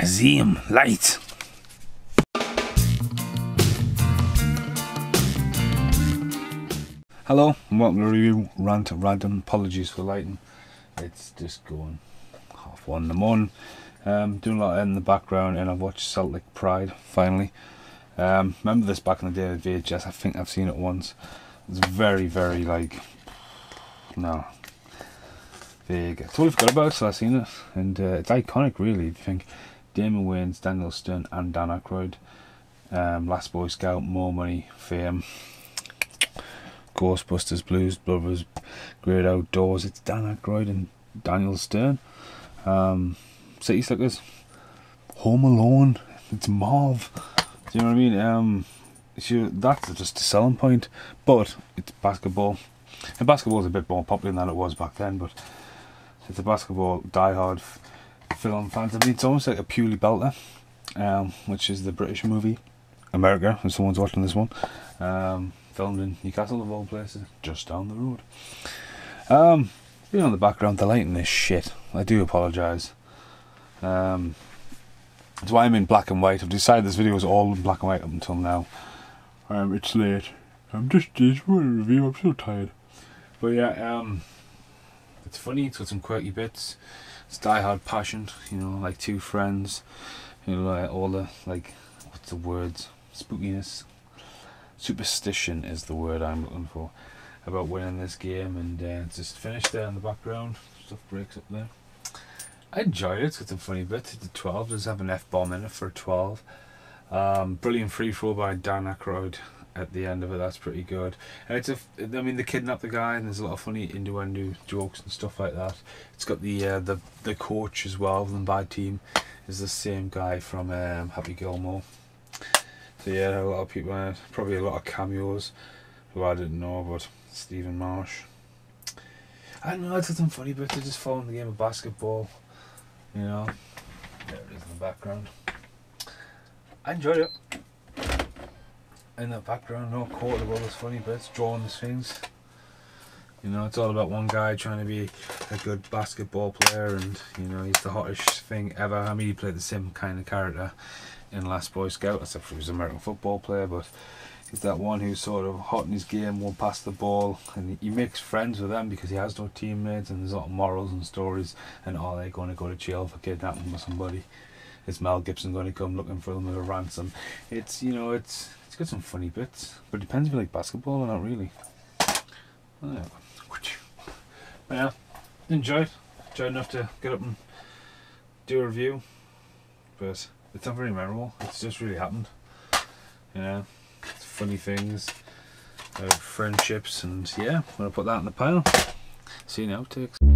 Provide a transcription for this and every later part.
museum light. Hello, welcome to review rant random. Apologies for lighting. It's just going half one in the morning. Um, doing a lot in the background, and I've watched Celtic Pride finally. Um, remember this back in the day with VHS? I think I've seen it once. It's very, very like no vague. I totally forgot about it, so I've seen it, and uh, it's iconic, really. If you think Damon Wayans, Daniel Stern, and Dan Aykroyd, um, Last Boy Scout, More Money, Fame, Ghostbusters, Blues Brothers, Great Outdoors. It's Dan Aykroyd and Daniel Stern. Um, City Slickers, Home Alone. It's Marv. Do you know what I mean? Um, that's just a selling point, but it's basketball. And basketball is a bit more popular than it was back then, but it's a basketball die-hard film fans. I mean, it's almost like a purely belter, um, which is the British movie America, and someone's watching this one. Um, filmed in Newcastle of all places, just down the road. Um, you know, in the background, the lighting is shit. I do apologise. Um, that's why I'm in black and white. I've decided this video is all in black and white up until now. Um, it's late. I'm just just want to review. I'm so tired. But yeah, um, it's funny. It's got some quirky bits. It's Die Hard passion. You know, like two friends. You know, like all the like what's the words? Spookiness. Superstition is the word I'm looking for about winning this game, and uh, just finished there in the background. Stuff breaks up there. I enjoyed it. It's got some funny bits. It's a 12. Does have an F bomb in it for a 12. Um, brilliant free throw by Dan Aykroyd at the end of it. That's pretty good. And it's a. I mean, they kidnap the guy, and there's a lot of funny innuendo jokes and stuff like that. It's got the uh, the the coach as well. The bad team is the same guy from um, Happy Gilmore. So yeah, a lot of people, uh, probably a lot of cameos who I didn't know, but Stephen Marsh. I don't know. It's got some funny but They're just following the game of basketball. You know, there it is in the background. I enjoyed it. In the background, no quarter of all those funny bits, drawing the things. You know, it's all about one guy trying to be a good basketball player, and you know, he's the hottest thing ever. I mean, he played the same kind of character in Last Boy Scout, except for he was an American football player, but he's that one who's sort of hot in his game, won't pass the ball, and he makes friends with them because he has no teammates, and there's a lot of morals and stories, and oh, are they going to go to jail for kidnapping somebody? Is Mel Gibson going to come looking for them with a ransom? It's, you know, it's got some funny bits, but it depends if you like basketball or not really. Oh, yeah, enjoyed. Enjoyed enough to get up and do a review, but it's not very memorable. It's just really happened. You know, funny things, uh, friendships, and yeah, I'm gonna put that in the pile. See you in the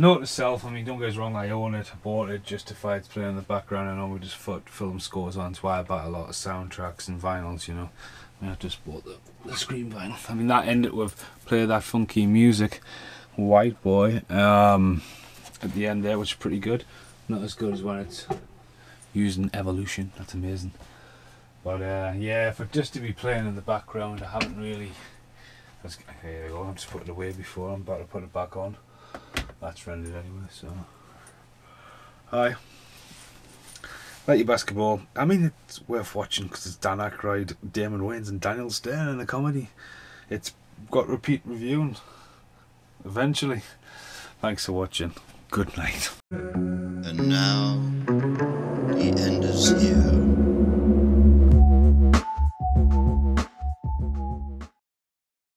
Note to self, I mean, don't get us wrong, I own it, I bought it, justified to play in the background, and I know we just put film scores on, why I buy a lot of soundtracks and vinyls, you know. I, mean, I just bought the, the screen vinyl. I mean, that ended with play that funky music, White Boy, um, at the end there, which is pretty good. Not as good as when it's using Evolution, that's amazing. But uh, yeah, for just to be playing in the background, I haven't really. Here we go, I'm just putting it away before I'm about to put it back on that's rendered anyway so. Hi like your basketball I mean it's worth watching because it's Dan Aykroyd Damon Wayans and Daniel Stern in a comedy. It's got repeat reviewing. Eventually. Thanks for watching. Good night. And now the end is here